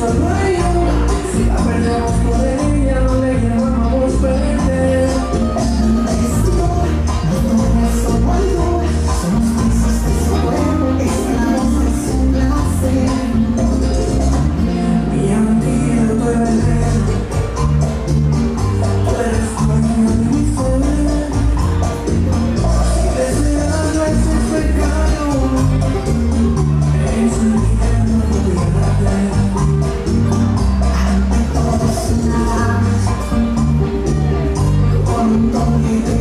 Somebody on you.